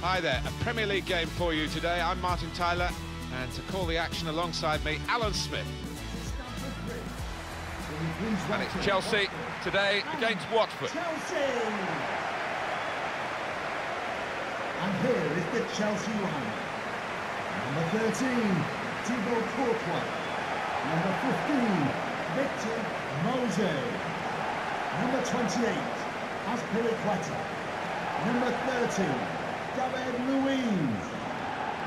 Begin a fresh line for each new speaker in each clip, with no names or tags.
Hi there, a Premier League game for you today. I'm Martin Tyler, and to call the action alongside me, Alan Smith. And it's Chelsea today against Watford.
Chelsea! And here is the Chelsea line. Number 13, Thibaut Courtois. Number 15, Victor Moses. Number 28, Azpilicueta. Number 30, David Luiz.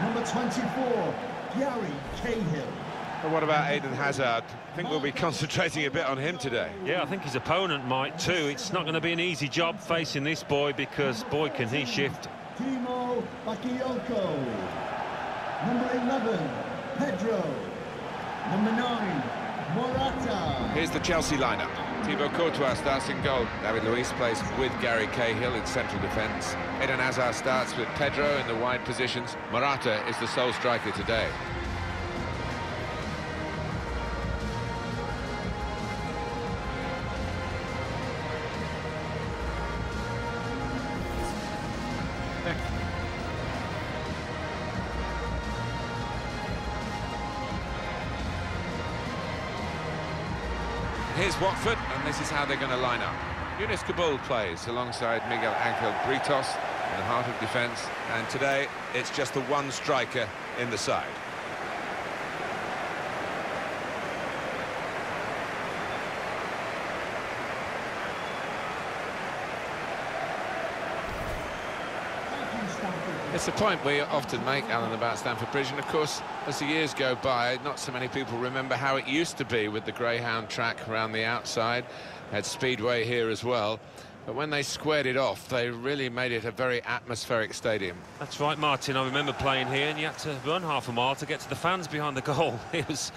Number 24, Gary Cahill.
But what about Eden Hazard? I think we'll be concentrating a bit on him today.
Yeah, I think his opponent might too. It's not going to be an easy job facing this boy because, boy, can he shift.
Tiemoué Bakayoko. Number 11, Pedro. Number 9, Morata.
Here's the Chelsea lineup. Thibaut Courtois starts in goal. David Luiz plays with Gary Cahill in central defence. Eden Hazard starts with Pedro in the wide positions. Morata is the sole striker today. Here's Watford, and this is how they're going to line up. Younes Kaboul plays alongside Miguel Angel Britos in the heart of defence, and today it's just the one striker in the side. It's a point we often make, Alan, about Stamford Bridge, and of course, as the years go by, not so many people remember how it used to be with the Greyhound track around the outside. Had Speedway here as well. But when they squared it off, they really made it a very atmospheric stadium.
That's right, Martin. I remember playing here, and you had to run half a mile to get to the fans behind the goal. It was,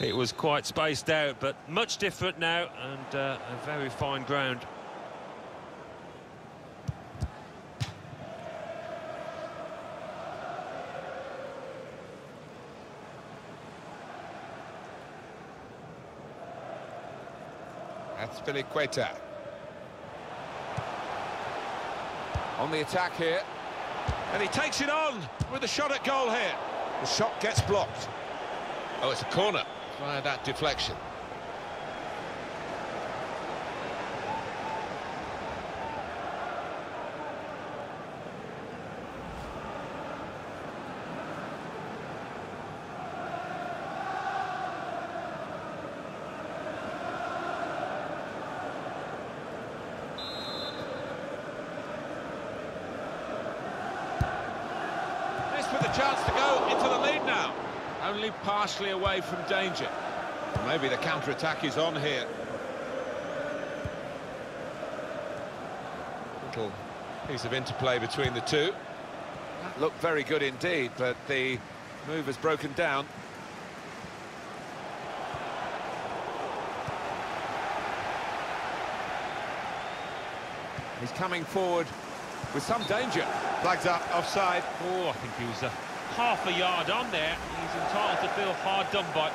it was quite spaced out, but much different now, and uh, a very fine ground.
That's Queta. On the attack here. And he takes it on with a shot at goal here. The shot gets blocked. Oh, it's a corner via that deflection. This with a chance to go into the lead now. Only partially away from danger. Maybe the counter-attack is on here. Little piece of interplay between the two. That looked very good indeed, but the move has broken down. He's coming forward with some danger. Flags up, offside.
Oh, I think he was a half a yard on there. He's entitled to feel hard done by.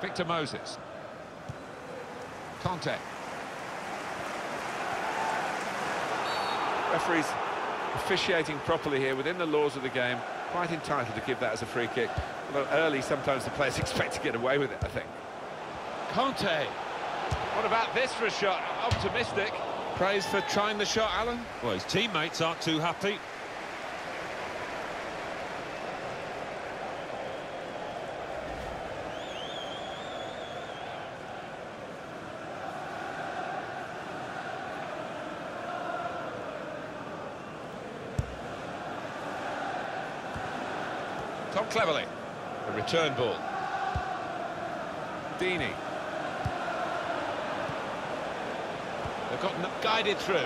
Victor Moses. Conte. Referees officiating properly here within the laws of the game. Quite entitled to give that as a free kick. Although early, sometimes the players expect to get away with it, I think. Conte. What about this for a shot? Optimistic. Praise for trying the shot, Alan.
Well, his teammates aren't too happy.
Tom Cleverley. A return ball. Deeney. They've got guided through.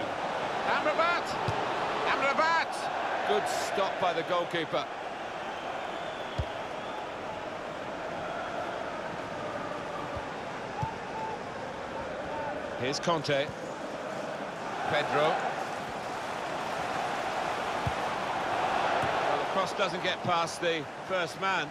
Amrabat! Amrabat! Good stop by the goalkeeper. Here's Conte. Pedro. cross doesn't get past the first man.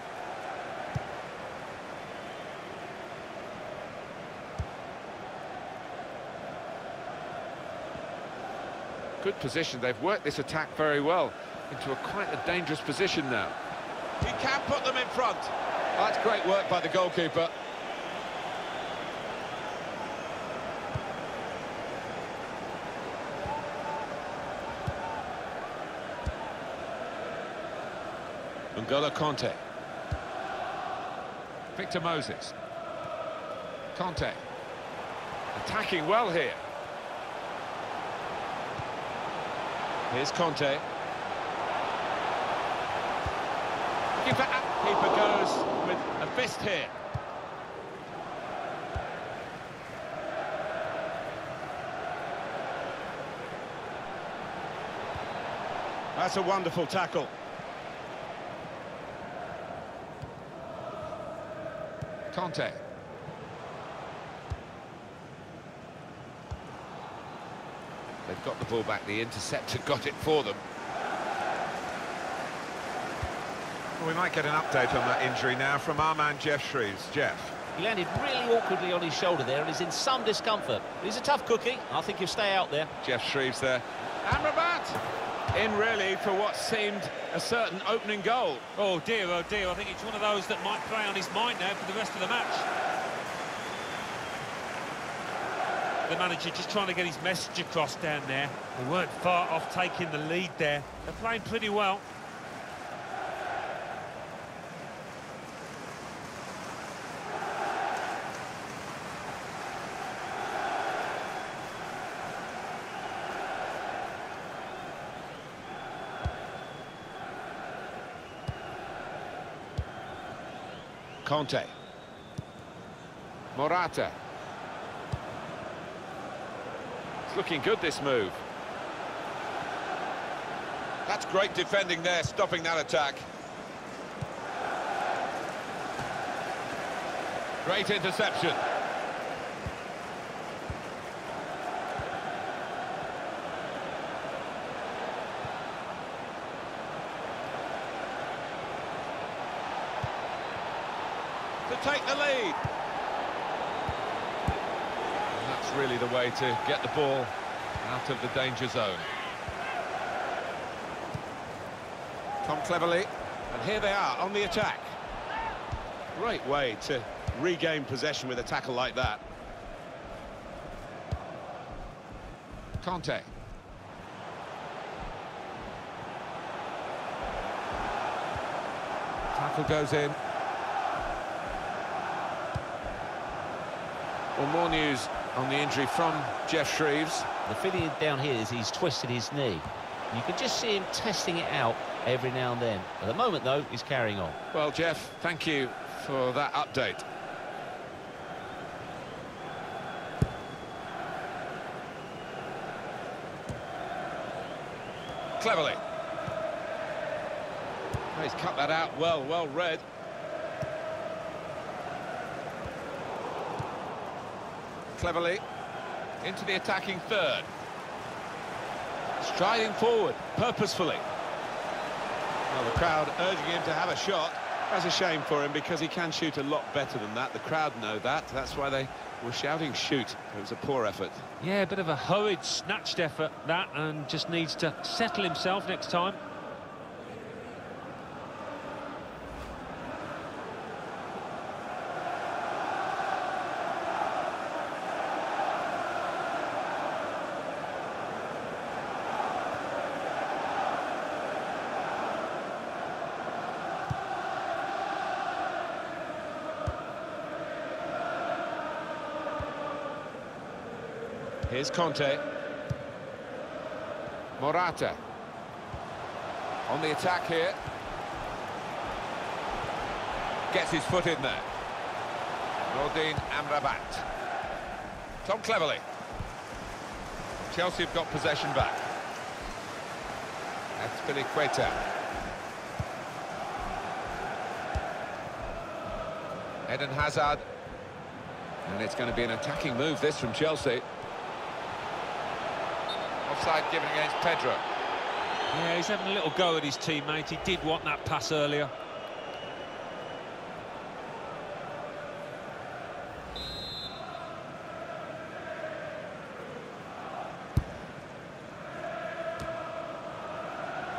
Good position, they've worked this attack very well into a quite a dangerous position now.
He can put them in front. That's great work by the goalkeeper. N'Golo Kanté.
Victor Moses. Conte. Attacking well here.
Here's. Keeper, keeper goes with a fist here. That's a wonderful tackle.
Kanté. They've got the ball back. The interceptor got it for them. Well, we might get an update on that injury now from our man Jeff Shreeves. Jeff.
He landed really awkwardly on his shoulder there and is in some discomfort. He's a tough cookie. I think he'll stay out there.
Jeff Shreeves there. Amrabat in really for what seemed a certain opening goal.
Oh dear, oh dear, I think it's one of those that might play on his mind now for the rest of the match. The manager just trying to get his message across down there. They weren't far off taking the lead there. They're playing pretty well.
Kanté.
Morata. It's looking good, this move.
That's great defending there, stopping that attack.
Great interception.
Take the lead.
And that's really the way to get the ball out of the danger zone. Tom Cleverley,
And here they are on the attack. Great way to regain possession with a tackle like that.
Kanté. Tackle goes in. Well, more news on the injury from Jeff Shreeves.
The feeling down here is he's twisted his knee. You can just see him testing it out every now and then. At the moment, though, he's carrying on.
Well, Jeff, thank you for that update. Cleverley.
He's cut that out well, well read.
Cleverley into the attacking third.
Striding forward, purposefully. Well, the crowd urging him to have a shot. That's a shame for him because he can shoot a lot better than that. The crowd know that. That's why they were shouting shoot. It was a poor effort.
Yeah, a bit of a hurried, snatched effort, that, and just needs to settle himself next time.
Here's Kanté.
Morata. On the attack here. Gets his foot in there. Nordin Amrabat. Tom Cleverley. Chelsea have got possession back. That's Azpilicueta. Eden Hazard. And it's going to be an attacking move, this, from Chelsea. Offside given against Pedro.
Yeah, he's having a little go at his teammate. He did want that pass earlier.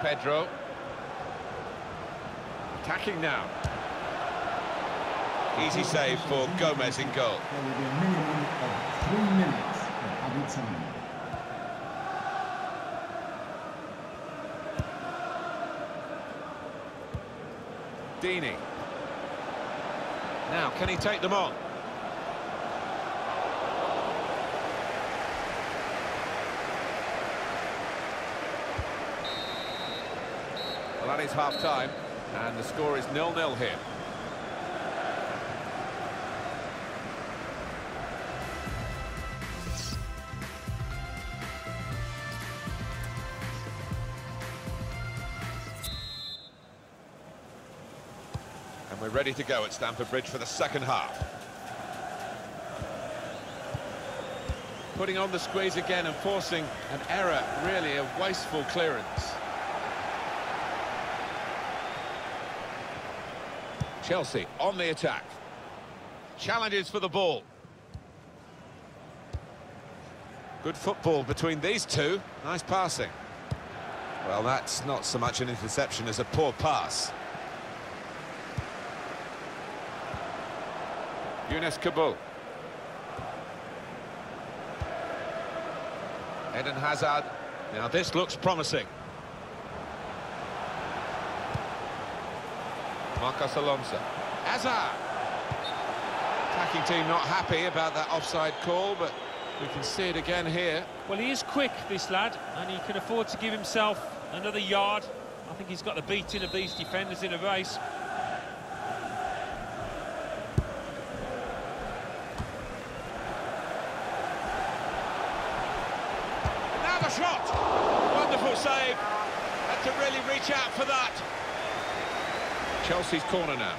Pedro. Attacking now. Easy save for Gomes in goal.
There will be a minimum of three minutes of added time.
Deeney.
Now, can he take them on?
Well, that is half-time, and the score is nil-nil here. Ready to go at Stamford Bridge for the second half. Putting on the squeeze again and forcing an error, really a wasteful clearance. Chelsea on the attack. Challenges for the ball. Good football between these two. Nice passing. Well, that's not so much an interception as a poor pass. Younes Kaboul. Eden Hazard.
Now, this looks promising.
Marcos Alonso. Hazard. Attacking team not happy about that offside call, but we can see it again here.
Well, he is quick, this lad, and he can afford to give himself another yard. I think he's got the beating of these defenders in a race.
The shot! Wonderful save. Had to really reach out for that.
Chelsea's corner now.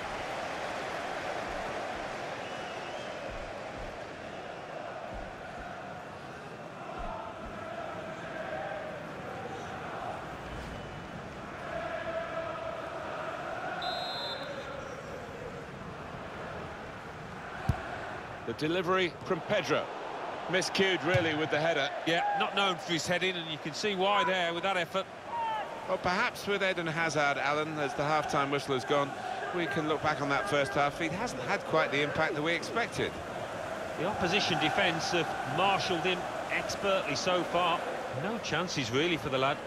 The delivery from Pedro. Miscued, really, with the header.
Yeah, not known for his heading, and you can see why there with that effort.
Well, perhaps with Eden Hazard, Alan, as the half-time whistle has gone, we can look back on that first half. He hasn't had quite the impact that we expected.
The opposition defence have marshalled him expertly so far. No chances, really, for the lad.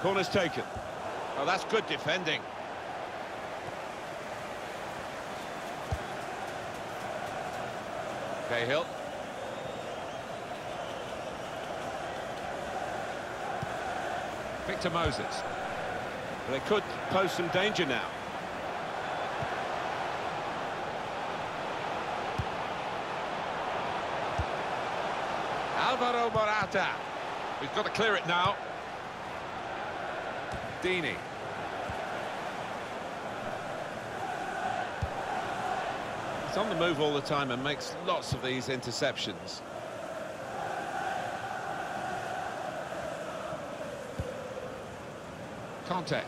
Corner's taken. Oh, that's good defending.
Cahill. Victor Moses.
They could pose some danger now.
Alvaro Morata.
We've got to clear it now.
Deeney.
He's on the move all the time and makes lots of these interceptions.
Conte.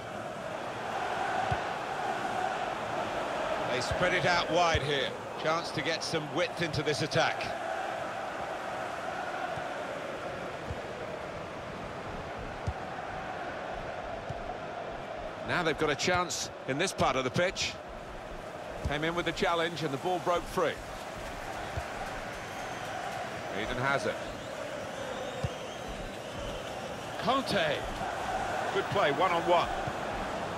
They spread it out wide here.
Chance to get some width into this attack.
Now they've got a chance in this part of the pitch. Came in with the challenge and the ball broke free. Eden Hazard.
Conte. Good play, one-on-one.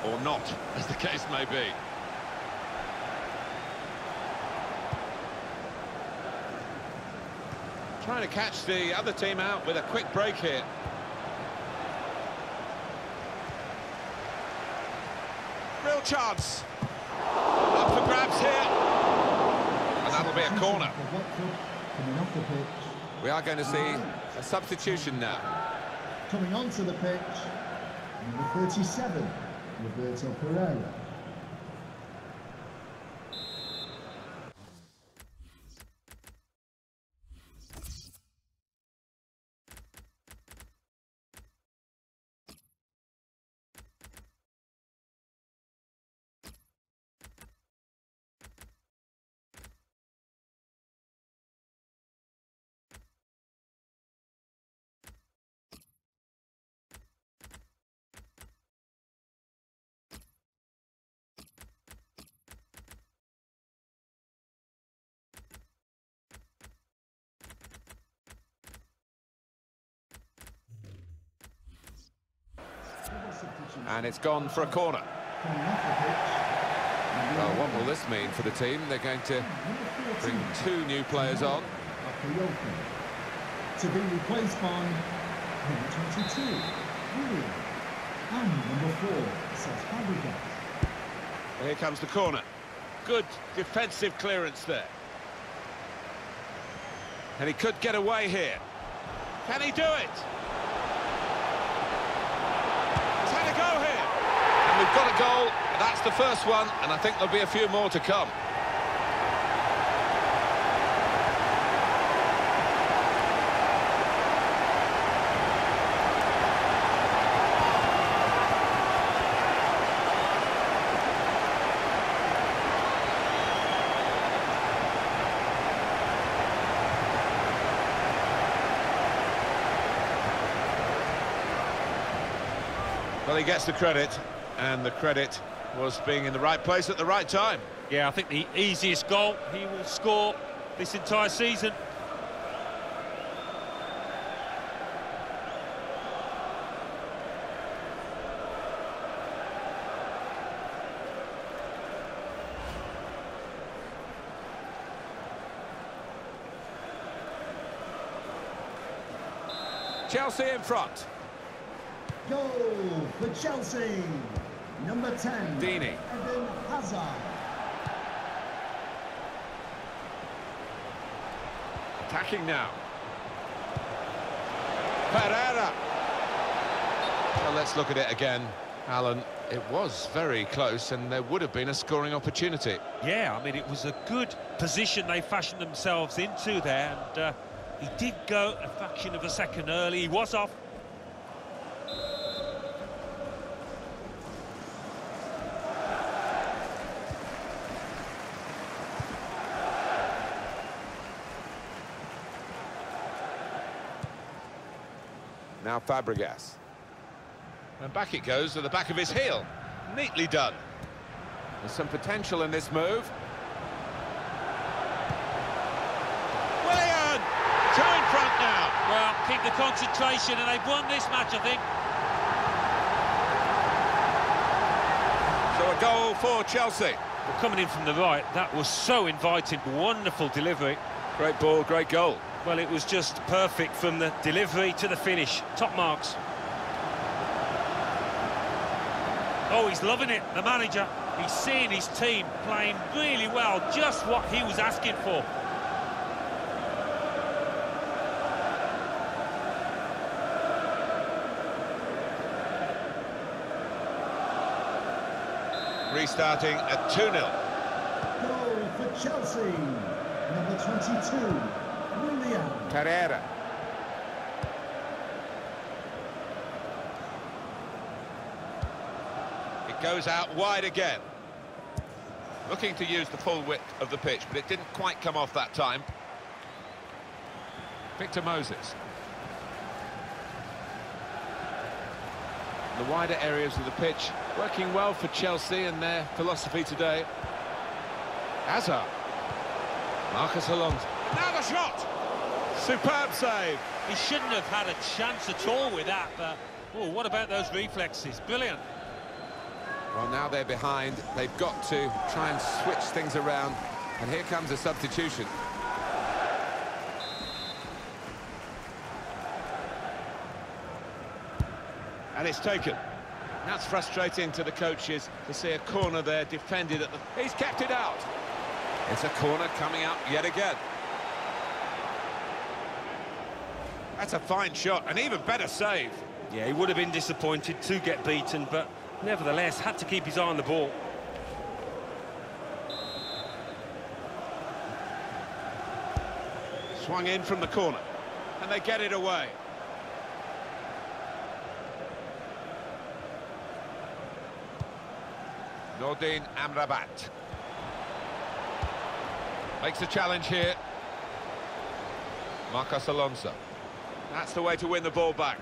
Or not, as the case may be. Trying to catch the other team out with a quick break here. Real chance. Grabs here.
And that'll be a corner. We are going to see a substitution now.
Coming onto the pitch, number 37, Roberto Pereyra.
And it's gone for a corner.
Coming off the pitch.
Well, what will this mean for the team? They're going to bring two new players on.
To be replaced by number 22, Willian. And number 4, Cesc Fabregas.
Here comes the corner. Good defensive clearance there. And he could get away here. Can he do it? He's had a go here.
Got a goal. That's the first one, and I think there'll be a few more to come.
Well, he gets the credit, and the credit was being in the right place at the right time.
Yeah, I think the easiest goal he will score this entire season.
Chelsea in front.
Goal for Chelsea. Number 10,
Deeney.
Eden Hazard.
Attacking now.
Pereyra.
Well, let's look at it again. Alan, it was very close, and there would have been a scoring opportunity.
Yeah, I mean, it was a good position they fashioned themselves into there, and uh, he did go a fraction of a second early. He was off.
Now Fabregas.
And back it goes to the back of his heel. Neatly done.
There's some potential in this move.
Willian! Two in front now.
Well, keep the concentration, and they've won this match, I think.
So a goal for Chelsea.
Well, coming in from the right, that was so inviting. Wonderful delivery.
Great ball, great goal.
Well, it was just perfect from the delivery to the finish. Top marks. Oh, he's loving it, the manager. He's seeing his team playing really well, just what he was asking for.
Restarting at 2-0.
Goal for Chelsea. Number 22, Willian.
Pereyra.
It goes out wide again. Looking to use the full width of the pitch, but it didn't quite come off that time.
Victor Moses. The wider areas of the pitch working well for Chelsea and their philosophy today. Hazard. Marcos Alonso.
Now the shot! Superb save.
He shouldn't have had a chance at all with that, but oh, what about those reflexes? Brilliant.
Well, now they're behind. They've got to try and switch things around. And here comes a substitution.
And it's taken. That's frustrating to the coaches to see a corner there defended at the...
He's kept it out. It's a corner coming up yet again.
That's a fine shot, an even better save.
Yeah, he would have been disappointed to get beaten, but nevertheless had to keep his eye on the ball.
Swung in from the corner, and they get it away.
Nordin Amrabat. Makes a challenge here. Marcos Alonso.
That's the way to win the ball back.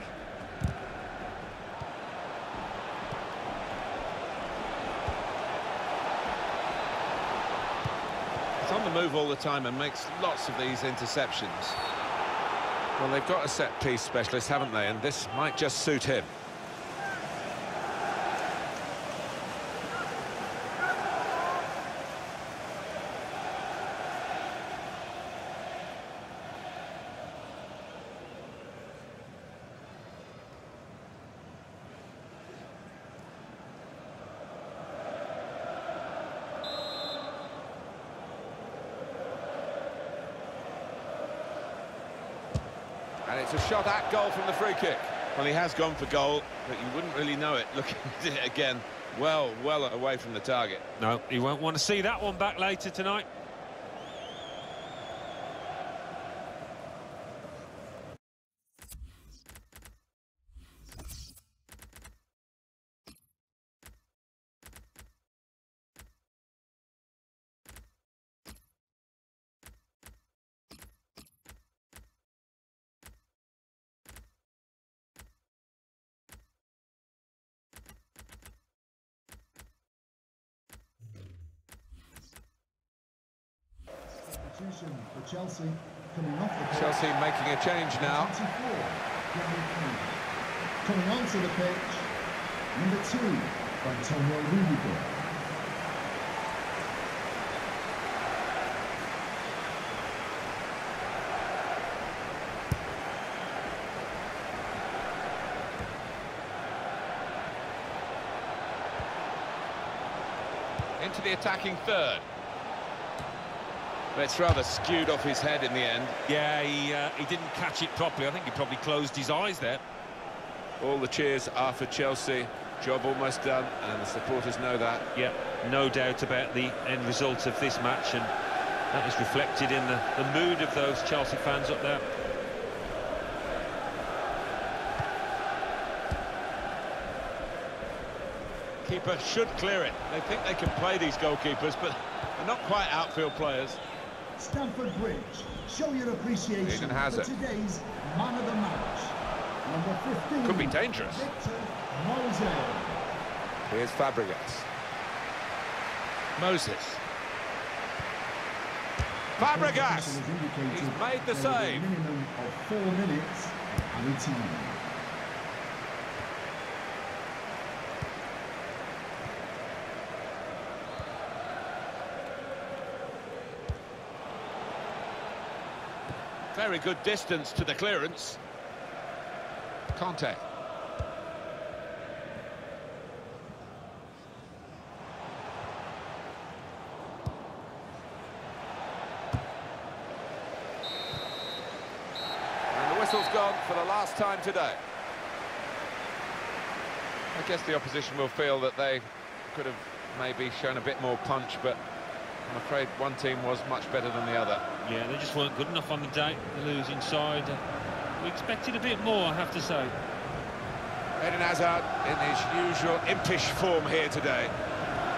He's on the move all the time and makes lots of these interceptions.
Well, they've got a set-piece specialist, haven't they? And this might just suit him. It's a shot at goal from the free kick. Well, he has gone for goal, but you wouldn't really know it looking at it again. Well, well away from the target.
No, he won't want to see that one back later tonight.
Chelsea coming off the pitch.
Chelsea making a change now.
24, Gary Kane. Coming onto the pitch, number two, Antonio Rudiger.
Into the attacking third. But it's rather skewed off his head in the end.
Yeah, he, uh, he didn't catch it properly. I think he probably closed his eyes there.
All the cheers are for Chelsea. Job almost done, and the supporters know that.
Yeah, no doubt about the end result of this match, and that is reflected in the, the mood of those Chelsea fans up there.
Keeper should clear it. They think they can play these goalkeepers, but they're not quite outfield players.
Stamford Bridge, show your appreciation
Eden
for
Hazard.
today's man of the match. Number 15.
Could be dangerous. Here's Fabregas.
Moses. Fabregas! He's made the save.
minimum of four minutes
Very good distance to the clearance.
Conte. And the whistle's gone for the last time today. I guess the opposition will feel that they could have maybe shown a bit more punch, but I'm afraid one team was much better than the other.
Yeah, they just weren't good enough on the day. The losing side. We expected a bit more, I have to say.
Eden Hazard in his usual impish form here today.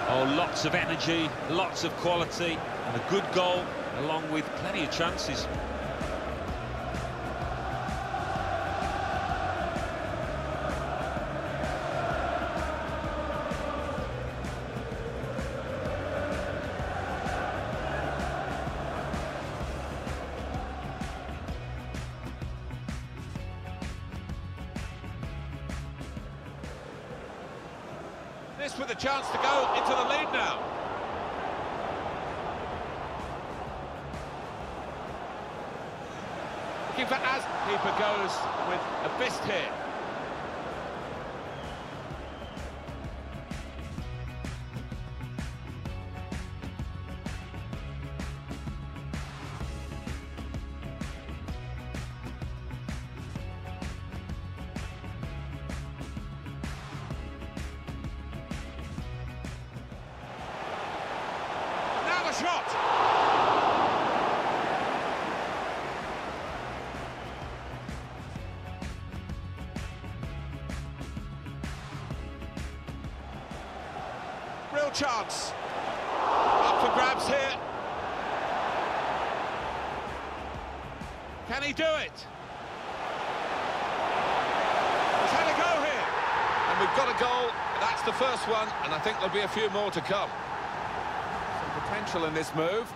Oh, lots of energy, lots of quality, and a good goal, along with plenty of chances.
Go into the lead now. Looking for as keeper goes with a fist here. Can he do it? He's had a go here. And we've got a goal. That's the first one, and I think there'll be a few more to come. Some potential in this move.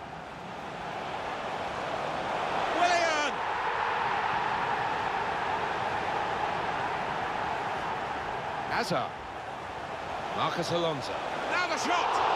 Willian! Hazard. Marcos Alonso. Now the shot!